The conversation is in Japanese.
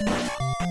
you